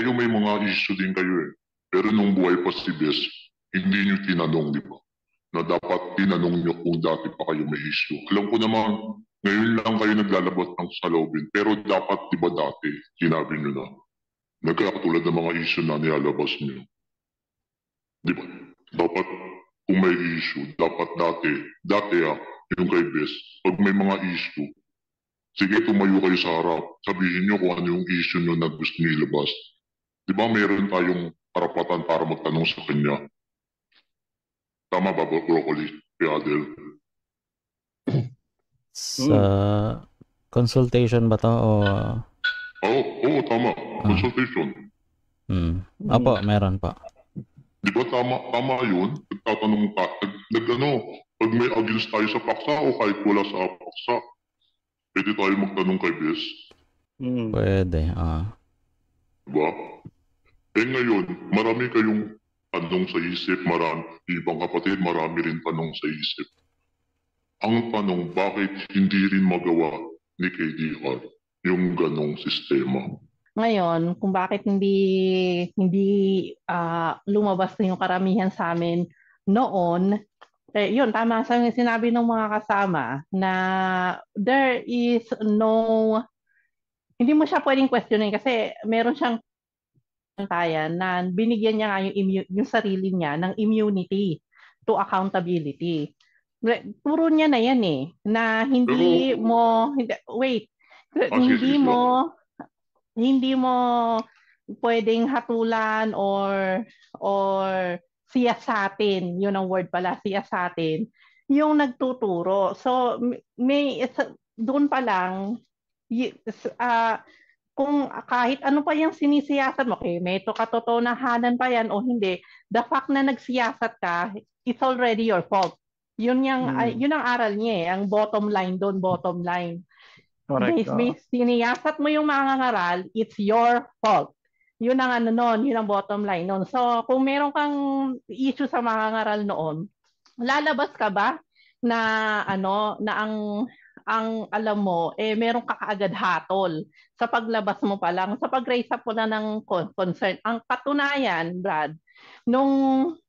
kayo may mga issue din kayo eh. Pero nung buhay pa si Bes, hindi nyo tinanong, di ba? Na dapat tinanong nyo kung dati pa kayo may issue. Alam ko naman, ngayon lang kayo naglalabas ng salobin. Pero dapat, di ba dati, sinabi nyo na. Nagkakatulad ng mga issue na nilalabas nyo. Di ba? Dapat, kung may issue, dapat dati, dati ah, yung kay Bes, pag may mga issue, sige tumayo kayo sa harap, sabihin nyo kung ano yung issue nyo na gusto nyo ilabas. Di ba meron tayong karapatan para magtanong sa kanya? Tama ba, Broccoli? Kay Adel? Sa consultation ba to o... Oo, oo, tama. Consultation. Hmm. Apo, meron pa. Di ba tama, tama yun? Nagtatanong ka, nag, nag ano, pag may against tayo sa paksa o kahit wala sa paksa, pwede tayo magtanong kay Bes. Mm. Pwede. Ah. Diba? Eh ngayon, marami kayong tanong sa isip, marami, ibang kapatid, marami rin tanong sa isip. Ang tanong, bakit hindi rin magawa ni KDR yung ganong sistema? Ngayon, kung bakit hindi hindi ah, lumabas na yung karamihan sa amin noon, eh, yun, tama sa sinabi ng mga kasama na there is no, hindi mo siya pwedeng questionin kasi meron siyang tayan na binigyan niya nga yung, immu- yung sarili niya ng immunity to accountability. Turo niya na yan eh, na hindi Pero- mo, hindi, wait, sige, hindi mo, hindi mo pwedeng hatulan or or siyasatin, yun ang word pala, siyasatin, yung nagtuturo. So, may, doon pa lang, y- ah, kung kahit ano pa yung sinisiyasat mo, okay, may ito katotohanan pa yan o hindi, the fact na nagsiyasat ka, it's already your fault. Yun yung, Mm. ay- yun ang aral niya eh, ang bottom line doon, bottom line. Correct. May, may siniyasat mo yung mga ngaral, it's your fault. Yun ang ano noon, yun ang bottom line noon. So, kung meron kang issue sa mga ngaral noon, lalabas ka ba na ano, na ang ang alam mo, eh meron ka kaagad hatol sa paglabas mo pa lang, sa pag-raise up mo na ng con- concern. Ang katunayan, Brad, nung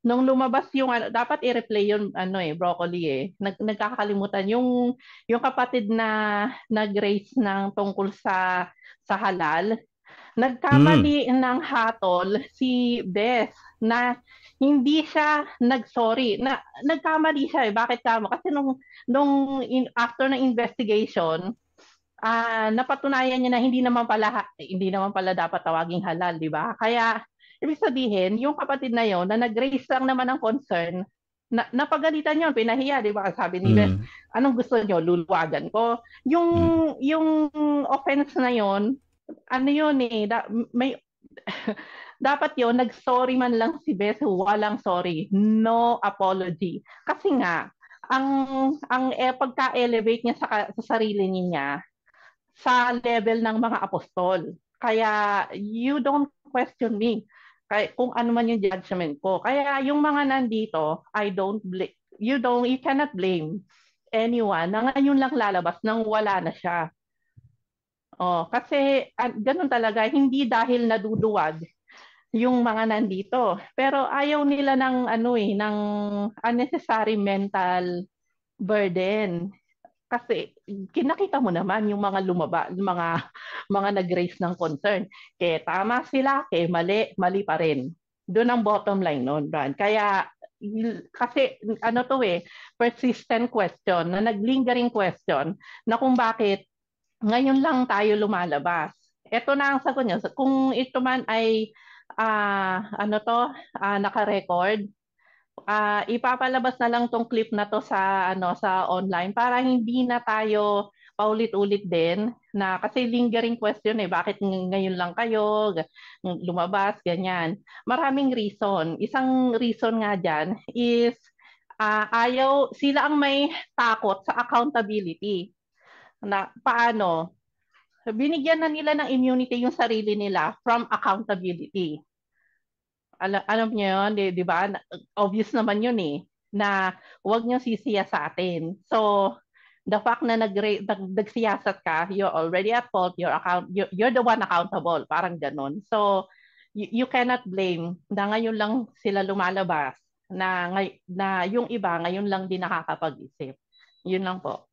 nung lumabas yung ano, dapat i-replay yung ano eh, broccoli eh. Nag, nagkakalimutan yung yung kapatid na nag-raise ng tungkol sa sa halal, nagkamali ng hatol si Beth na hindi siya nag-sorry. Na, nagkamali siya eh. Bakit tama? Kasi nung, nung in, after ng investigation, ah napatunayan niya na hindi naman pala hindi naman pala dapat tawaging halal, di ba? Kaya ibig sabihin, yung kapatid na yon na nag-raise lang naman ng concern, na, napagalitan yun, pinahiya, di ba? Sabi ni Beth, Mm. anong gusto nyo, luluwagan ko. Yung yung offense na yon, ano yun eh, da, may dapat yon nag-sorry man lang si Beth, walang sorry, no apology. Kasi nga, ang ang eh, pagka-elevate niya sa, sa sarili niya sa level ng mga apostol. Kaya you don't question me kaya kung ano man yung judgment ko. Kaya yung mga nandito, I don't blame you don't you cannot blame anyone na ngayon lang lalabas nang wala na siya. Oh, kasi ah, ganun talaga hindi dahil naduduwag yung mga nandito. Pero ayaw nila ng ano eh ng unnecessary mental burden. Kasi kinakita mo naman yung mga lumaba, yung mga mga nag-raise ng concern. Kaya tama sila, kaya mali, mali pa rin. Doon ang bottom line noon, Brad. Kaya kasi ano to eh, persistent question, na naglingering question na kung bakit ngayon lang tayo lumalabas. Ito na ang sagot niya. Kung ito man ay ah ano to, ah naka-record, ah ipapalabas na lang tong clip na to sa ano sa online para hindi na tayo paulit-ulit din na kasi lingering question eh bakit ng- ngayon lang kayo lumabas ganyan maraming reason isang reason nga diyan is ah, ayaw sila ang may takot sa accountability na paano binigyan na nila ng immunity yung sarili nila from accountability alam, alam niyo yun, di, di ba? Obvious naman yun eh, na huwag niyo sisiya sa atin. So, the fact na nag, nag, nagsiyasat ka, you're already at fault, you're, account, you're, the one accountable, parang ganun. So, you, you cannot blame na ngayon lang sila lumalabas na na yung iba ngayon lang din nakakapag-isip. Yun lang po.